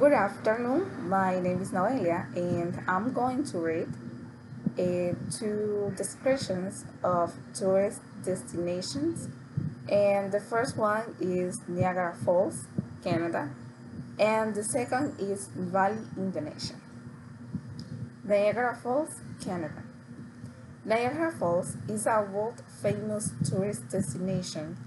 Good afternoon, my name is Noelia and I'm going to read uh, two descriptions of tourist destinations and the first one is Niagara Falls, Canada and the second is Bali, Indonesia. Niagara Falls, Canada. Niagara Falls is a world famous tourist destination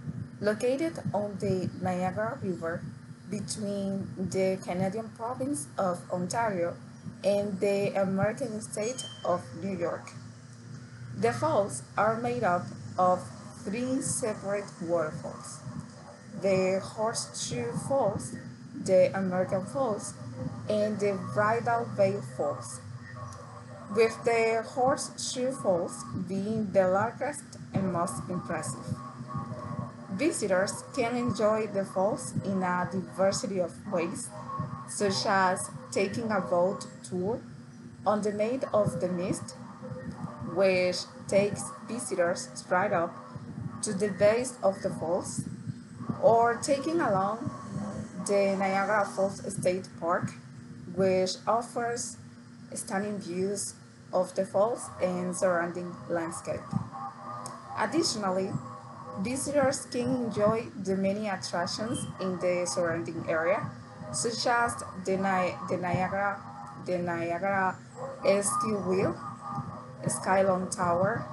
located on the Niagara River between the Canadian province of Ontario and the American state of New York. The falls are made up of three separate waterfalls. The Horseshoe Falls, the American Falls, and the Bridal Veil Falls. With the Horseshoe Falls being the largest and most impressive. Visitors can enjoy the falls in a diversity of ways, such as taking a boat tour on the Maid of the Mist, which takes visitors straight up to the base of the falls, or taking along the Niagara Falls State Park, which offers stunning views of the falls and surrounding landscape. Additionally, Visitors can enjoy the many attractions in the surrounding area, such as the, Ni the Niagara, the Niagara SkyWheel, Tower,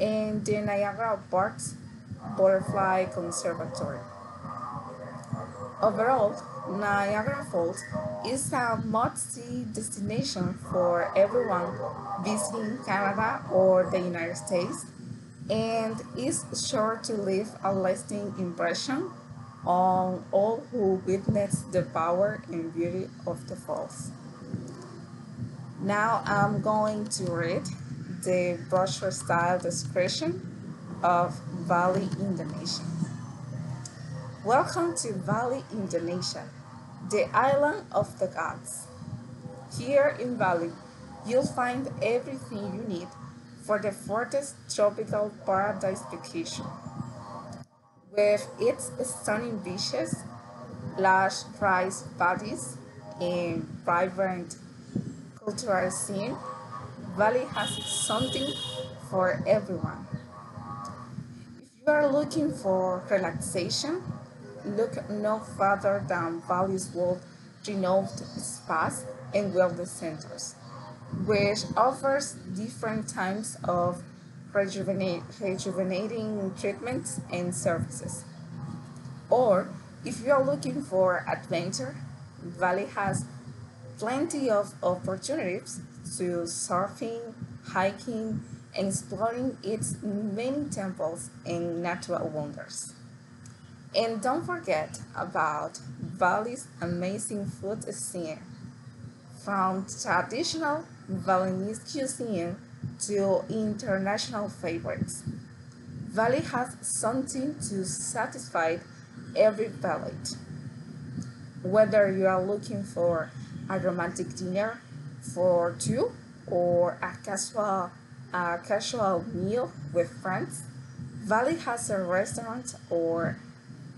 and the Niagara Parks Butterfly Conservatory. Overall, Niagara Falls is a must-see destination for everyone visiting Canada or the United States and is sure to leave a lasting impression on all who witness the power and beauty of the falls. Now I'm going to read the brochure style description of Bali, Indonesia. Welcome to Bali, Indonesia, the island of the gods. Here in Bali, you'll find everything you need for the farthest tropical paradise vacation. With its stunning beaches, lush rice paddies, and vibrant cultural scene, Bali has something for everyone. If you are looking for relaxation, look no further than Bali's world-renowned spas and wellness centers which offers different types of rejuvenate, rejuvenating treatments and services. Or if you are looking for adventure, Bali has plenty of opportunities to surfing, hiking, and exploring its many temples and natural wonders. And don't forget about Bali's amazing food scene from traditional Balinese cuisine to international favorites. Bali has something to satisfy every palate. Whether you are looking for a romantic dinner for two or a casual, a casual meal with friends, Bali has a restaurant or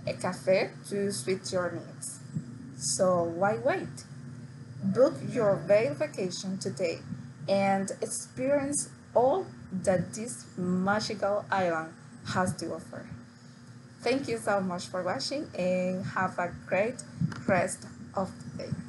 a cafe to suit your needs. So why wait? Book your Bali vacation today and experience all that this magical island has to offer. Thank you so much for watching and have a great rest of the day.